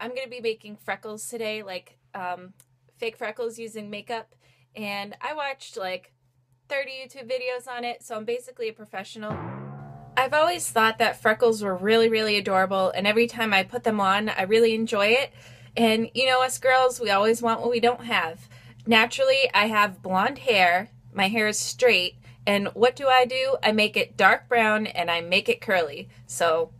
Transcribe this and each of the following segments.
I'm going to be making freckles today, like um, fake freckles using makeup. And I watched like 30 YouTube videos on it, so I'm basically a professional. I've always thought that freckles were really, really adorable, and every time I put them on, I really enjoy it. And you know, us girls, we always want what we don't have. Naturally, I have blonde hair, my hair is straight, and what do I do? I make it dark brown and I make it curly. So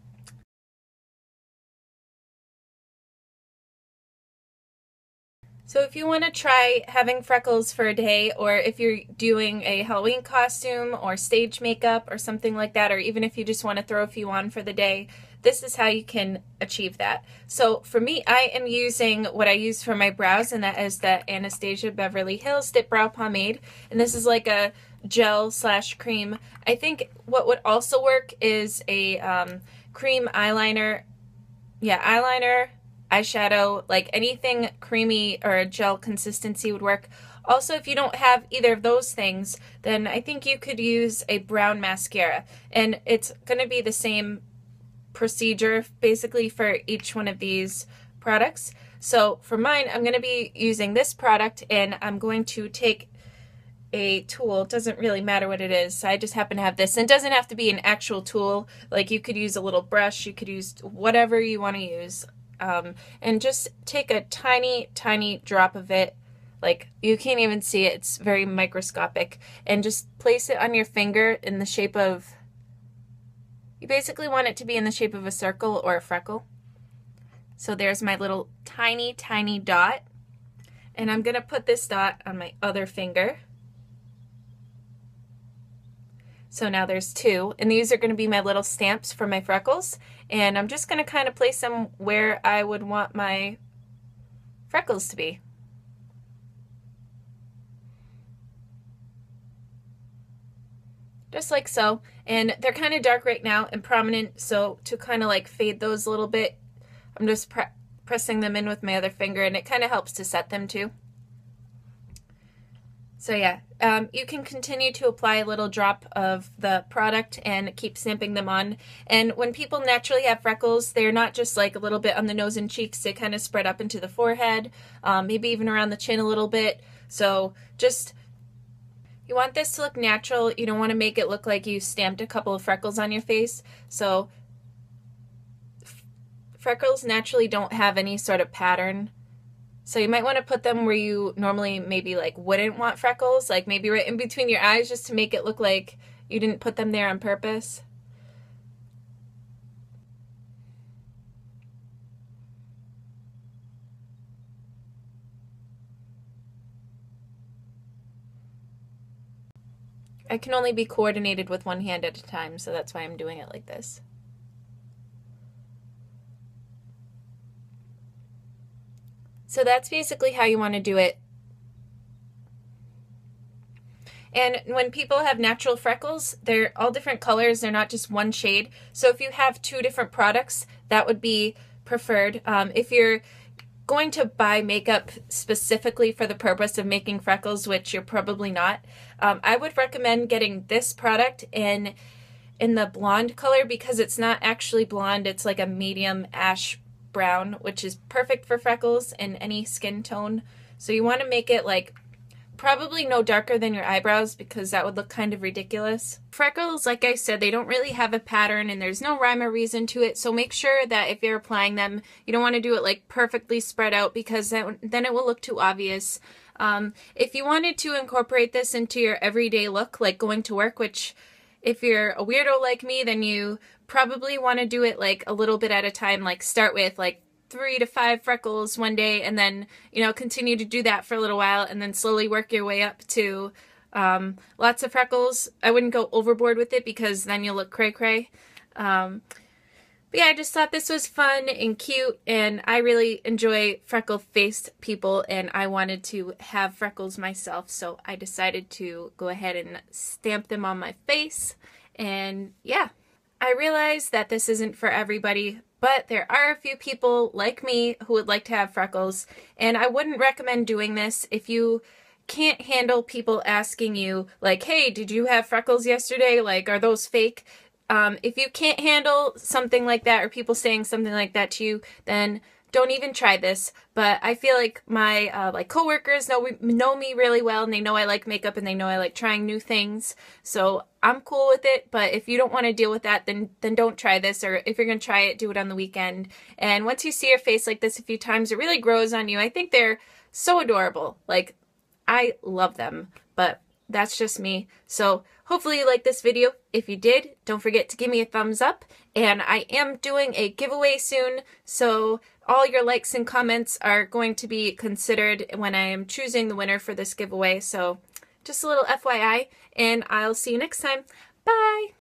So if you want to try having freckles for a day, or if you're doing a Halloween costume or stage makeup or something like that, or even if you just want to throw a few on for the day, this is how you can achieve that. So for me, I am using what I use for my brows, and that is the Anastasia Beverly Hills Dip Brow Pomade. And this is like a gel slash cream. I think what would also work is a um, cream eyeliner. Yeah, eyeliner, eyeshadow, like anything creamy or a gel consistency would work. Also, if you don't have either of those things, then I think you could use a brown mascara. And it's going to be the same procedure basically for each one of these products. So for mine, I'm going to be using this product and I'm going to take a tool. It doesn't really matter what it is. I just happen to have this. And it doesn't have to be an actual tool. Like you could use a little brush. You could use whatever you want to use um, and just take a tiny, tiny drop of it. Like you can't even see it, it's very microscopic. And just place it on your finger in the shape of, you basically want it to be in the shape of a circle or a freckle. So there's my little tiny, tiny dot. And I'm going to put this dot on my other finger. So now there's two, and these are going to be my little stamps for my freckles. And I'm just going to kind of place them where I would want my freckles to be. Just like so. And they're kind of dark right now and prominent, so to kind of like fade those a little bit, I'm just pre pressing them in with my other finger, and it kind of helps to set them too. So yeah, um, you can continue to apply a little drop of the product and keep stamping them on. And when people naturally have freckles, they're not just like a little bit on the nose and cheeks. They kind of spread up into the forehead, um, maybe even around the chin a little bit. So just you want this to look natural. You don't want to make it look like you stamped a couple of freckles on your face. So freckles naturally don't have any sort of pattern so you might want to put them where you normally maybe like wouldn't want freckles, like maybe right in between your eyes just to make it look like you didn't put them there on purpose. I can only be coordinated with one hand at a time, so that's why I'm doing it like this. So that's basically how you want to do it. And when people have natural freckles, they're all different colors. They're not just one shade. So if you have two different products, that would be preferred. Um, if you're going to buy makeup specifically for the purpose of making freckles, which you're probably not, um, I would recommend getting this product in in the blonde color because it's not actually blonde. It's like a medium ash brown, which is perfect for freckles in any skin tone. So you want to make it like probably no darker than your eyebrows because that would look kind of ridiculous. Freckles, like I said, they don't really have a pattern and there's no rhyme or reason to it. So make sure that if you're applying them, you don't want to do it like perfectly spread out because then, then it will look too obvious. Um, if you wanted to incorporate this into your everyday look, like going to work, which if you're a weirdo like me, then you probably want to do it like a little bit at a time, like start with like three to five freckles one day and then, you know, continue to do that for a little while and then slowly work your way up to um, lots of freckles. I wouldn't go overboard with it because then you'll look cray cray. Um, but yeah, I just thought this was fun and cute, and I really enjoy freckle faced people, and I wanted to have freckles myself, so I decided to go ahead and stamp them on my face. And yeah, I realize that this isn't for everybody, but there are a few people like me who would like to have freckles, and I wouldn't recommend doing this if you can't handle people asking you, like, hey, did you have freckles yesterday? Like, are those fake? Um, if you can't handle something like that or people saying something like that to you, then don't even try this. But I feel like my uh, like coworkers know we, know me really well, and they know I like makeup, and they know I like trying new things. So I'm cool with it. But if you don't want to deal with that, then then don't try this. Or if you're gonna try it, do it on the weekend. And once you see your face like this a few times, it really grows on you. I think they're so adorable. Like I love them. But that's just me. So hopefully you like this video. If you did, don't forget to give me a thumbs up. And I am doing a giveaway soon, so all your likes and comments are going to be considered when I am choosing the winner for this giveaway. So just a little FYI, and I'll see you next time. Bye!